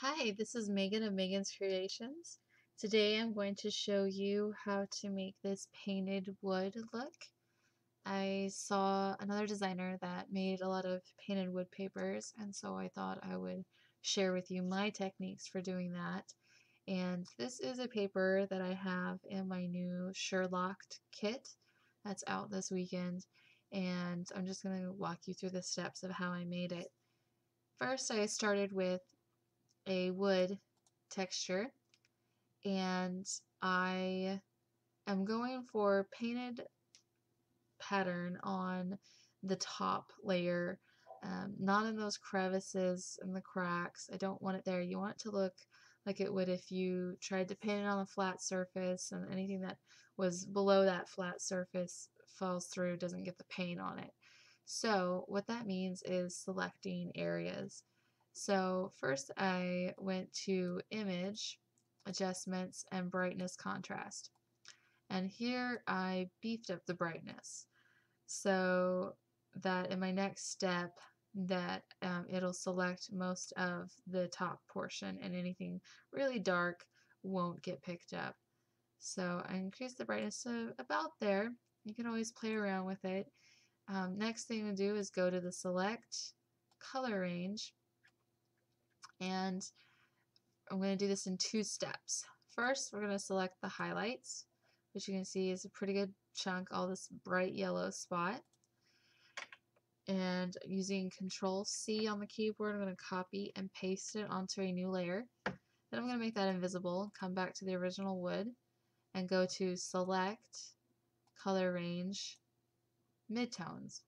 Hi, this is Meagan of Meagan's Creations. Today I'm going to show you how to make this painted wood look. I saw another designer that made a lot of painted wood papers and so I thought I would share with you my techniques for doing that. And this is a paper that I have in my new Sherlocked kit that's out this weekend and I'm just going to walk you through the steps of how I made it. First I started with a wood texture and I am going for painted pattern on the top layer um, not in those crevices and the cracks. I don't want it there. You want it to look like it would if you tried to paint it on a flat surface and anything that was below that flat surface falls through doesn't get the paint on it. So what that means is selecting areas so first I went to image, adjustments, and brightness contrast. And here I beefed up the brightness so that in my next step that um, it'll select most of the top portion and anything really dark won't get picked up. So I increased the brightness to about there. You can always play around with it. Um, next thing to do is go to the select color range and I'm going to do this in two steps. First, we're going to select the highlights, which you can see is a pretty good chunk, all this bright yellow spot. And using Control C on the keyboard, I'm going to copy and paste it onto a new layer. Then I'm going to make that invisible, come back to the original wood, and go to Select, Color Range, Midtones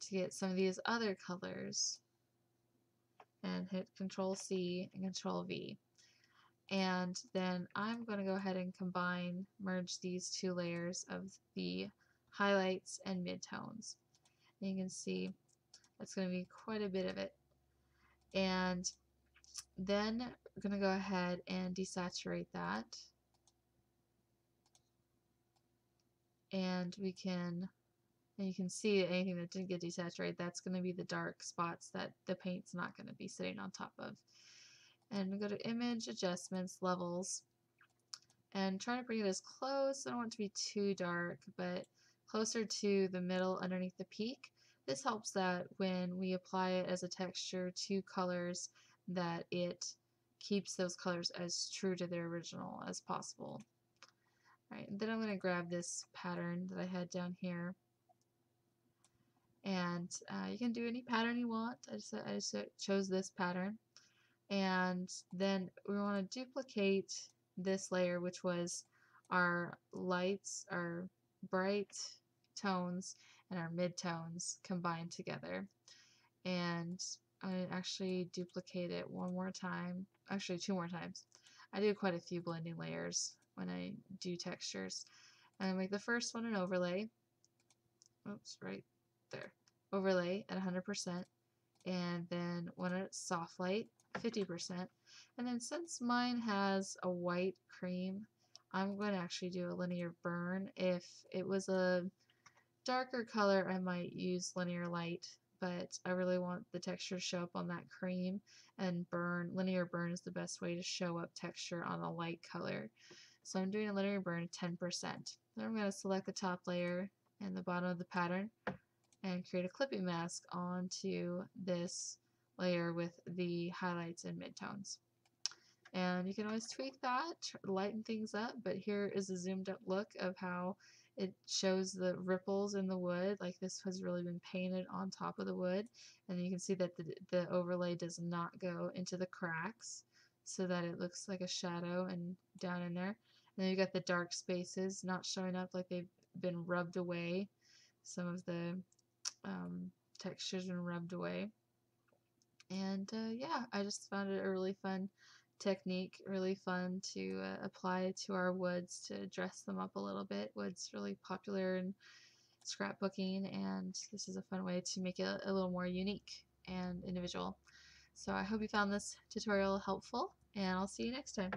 to get some of these other colors and hit Control C and Control V. And then I'm going to go ahead and combine, merge these two layers of the highlights and midtones. And you can see that's going to be quite a bit of it. And then we're going to go ahead and desaturate that. And we can and you can see anything that didn't get desaturated, that's going to be the dark spots that the paint's not going to be sitting on top of. And go to Image, Adjustments, Levels, and try to bring it as close, I don't want it to be too dark, but closer to the middle underneath the peak. This helps that when we apply it as a texture to colors that it keeps those colors as true to their original as possible. Alright, then I'm going to grab this pattern that I had down here and uh, you can do any pattern you want. I just, I just chose this pattern. And then we want to duplicate this layer which was our lights, our bright tones and our mid-tones combined together. And I actually duplicate it one more time actually two more times. I do quite a few blending layers when I do textures. And I make the first one an overlay. Oops right there. Overlay at 100% and then one at soft light 50% and then since mine has a white cream I'm going to actually do a linear burn. If it was a darker color I might use linear light but I really want the texture to show up on that cream and burn. Linear burn is the best way to show up texture on a light color. So I'm doing a linear burn 10% then I'm going to select the top layer and the bottom of the pattern and create a clipping mask onto this layer with the highlights and midtones. And you can always tweak that, lighten things up, but here is a zoomed up look of how it shows the ripples in the wood, like this has really been painted on top of the wood. And you can see that the, the overlay does not go into the cracks so that it looks like a shadow and down in there. And then you've got the dark spaces not showing up like they've been rubbed away. Some of the textures and rubbed away. And uh, yeah, I just found it a really fun technique, really fun to uh, apply to our woods to dress them up a little bit. Wood's really popular in scrapbooking, and this is a fun way to make it a little more unique and individual. So I hope you found this tutorial helpful, and I'll see you next time.